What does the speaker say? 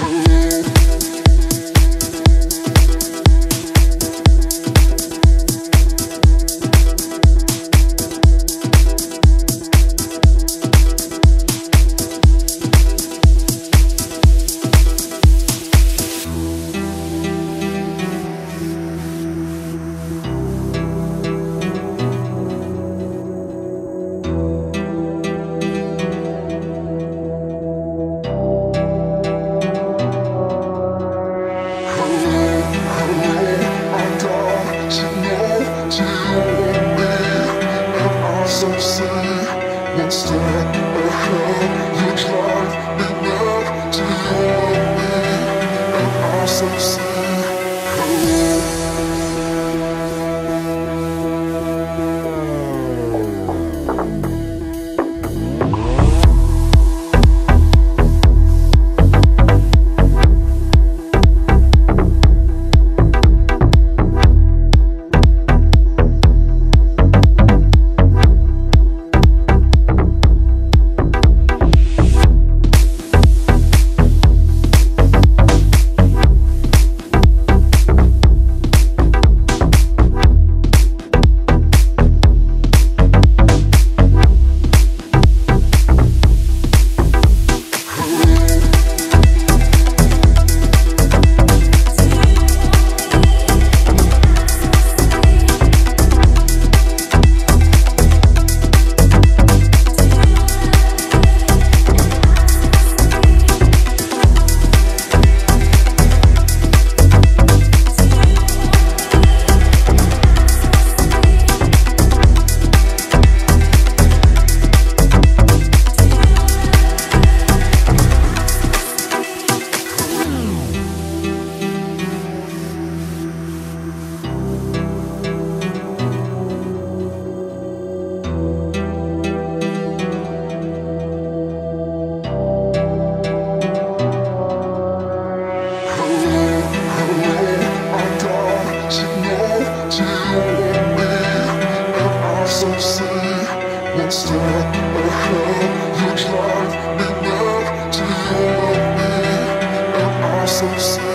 One so One step ahead, you drive me to your way, and I so say.